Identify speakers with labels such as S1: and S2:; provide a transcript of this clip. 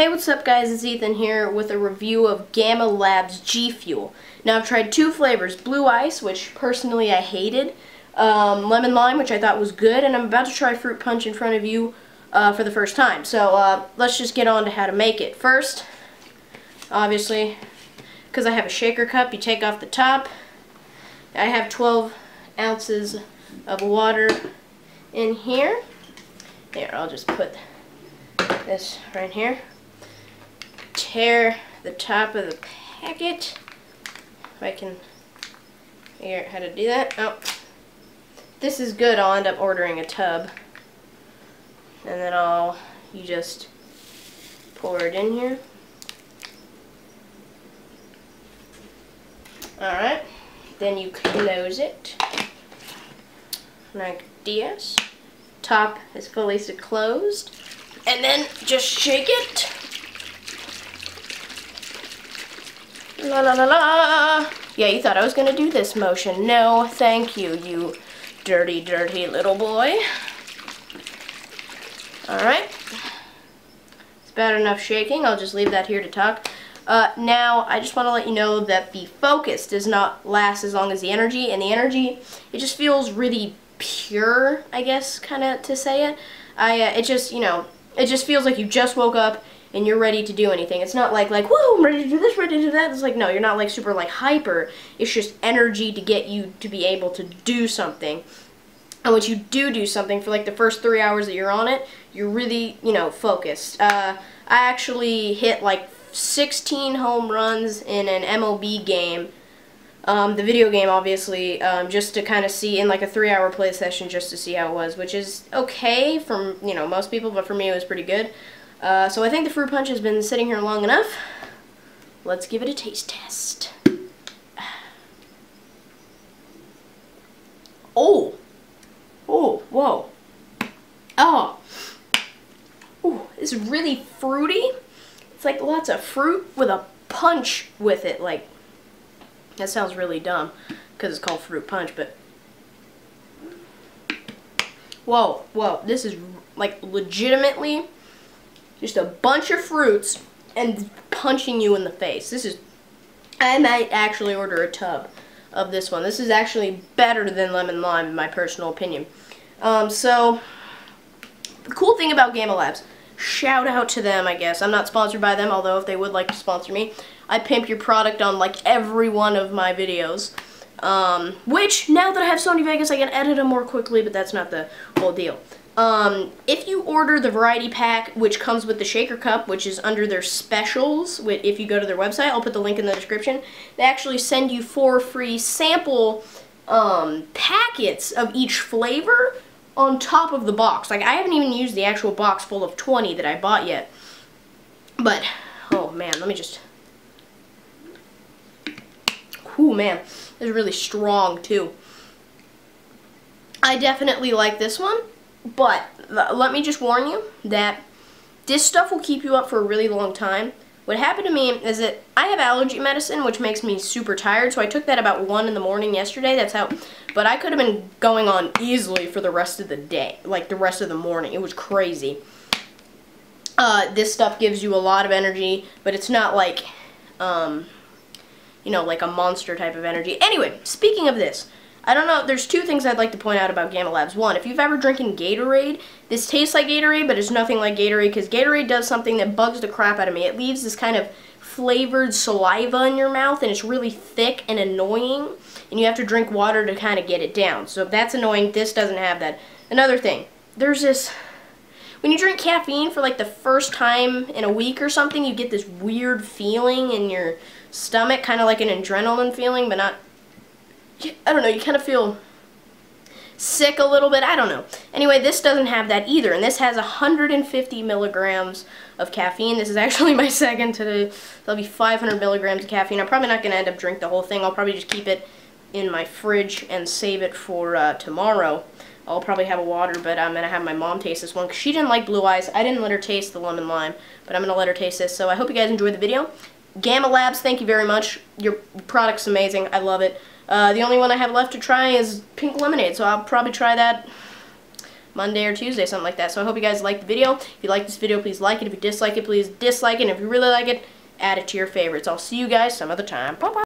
S1: Hey, what's up guys? It's Ethan here with a review of Gamma Labs G Fuel. Now I've tried two flavors, Blue Ice, which personally I hated, um, Lemon Lime, which I thought was good, and I'm about to try Fruit Punch in front of you uh, for the first time. So uh, let's just get on to how to make it. First, obviously, because I have a shaker cup, you take off the top. I have 12 ounces of water in here. Here, I'll just put this right here. Tear the top of the packet. If I can figure out how to do that. Oh, this is good. I'll end up ordering a tub. And then I'll, you just pour it in here. Alright, then you close it like this. Top is fully closed. And then just shake it. La la la la. Yeah, you thought I was gonna do this motion. No, thank you, you dirty, dirty little boy. Alright. It's bad enough shaking. I'll just leave that here to talk. Uh, now, I just want to let you know that the focus does not last as long as the energy, and the energy, it just feels really pure, I guess, kind of to say it. I, uh, it just, you know, it just feels like you just woke up and you're ready to do anything. It's not like, like, whoa, I'm ready to do this, ready to do that. It's like, no, you're not like super like hyper. It's just energy to get you to be able to do something. And once you do do something for like the first three hours that you're on it, you're really, you know, focused. Uh, I actually hit like 16 home runs in an MLB game um, the video game, obviously, um, just to kind of see in like a three-hour play session, just to see how it was, which is okay from you know most people, but for me it was pretty good. Uh, so I think the fruit punch has been sitting here long enough. Let's give it a taste test. Oh, oh, whoa, oh, oh, it's really fruity. It's like lots of fruit with a punch with it, like. That sounds really dumb because it's called fruit punch, but whoa, whoa, this is like legitimately just a bunch of fruits and punching you in the face. This is, I might actually order a tub of this one. This is actually better than lemon lime in my personal opinion. Um, so, the cool thing about Gamma Labs, shout out to them, I guess. I'm not sponsored by them, although if they would like to sponsor me, I pimp your product on like every one of my videos. Um, which, now that I have Sony Vegas, I can edit them more quickly, but that's not the whole deal. Um, if you order the variety pack, which comes with the shaker cup, which is under their specials, if you go to their website, I'll put the link in the description, they actually send you four free sample um, packets of each flavor on top of the box. Like, I haven't even used the actual box full of 20 that I bought yet. But, oh man, let me just Ooh, man. It's really strong, too. I definitely like this one, but let me just warn you that this stuff will keep you up for a really long time. What happened to me is that I have allergy medicine, which makes me super tired, so I took that about 1 in the morning yesterday. That's how, but I could have been going on easily for the rest of the day, like the rest of the morning. It was crazy. Uh, this stuff gives you a lot of energy, but it's not like, um, you know, like a monster type of energy. Anyway, speaking of this, I don't know, there's two things I'd like to point out about Gamma Labs. One, if you've ever drinking Gatorade, this tastes like Gatorade, but it's nothing like Gatorade because Gatorade does something that bugs the crap out of me. It leaves this kind of flavored saliva in your mouth and it's really thick and annoying and you have to drink water to kind of get it down. So that's annoying. This doesn't have that. Another thing, there's this when you drink caffeine for like the first time in a week or something, you get this weird feeling in your stomach, kind of like an adrenaline feeling, but not, I don't know, you kind of feel sick a little bit. I don't know. Anyway, this doesn't have that either, and this has 150 milligrams of caffeine. This is actually my second today. That'll be 500 milligrams of caffeine. I'm probably not going to end up drinking the whole thing. I'll probably just keep it in my fridge and save it for uh, tomorrow. I'll probably have a water, but I'm going to have my mom taste this one because she didn't like Blue Ice. I didn't let her taste the lemon lime, but I'm going to let her taste this. So I hope you guys enjoyed the video. Gamma Labs, thank you very much. Your product's amazing. I love it. Uh, the only one I have left to try is pink lemonade, so I'll probably try that Monday or Tuesday, something like that. So I hope you guys liked the video. If you like this video, please like it. If you dislike it, please dislike it. And if you really like it, add it to your favorites. I'll see you guys some other time. Bye-bye.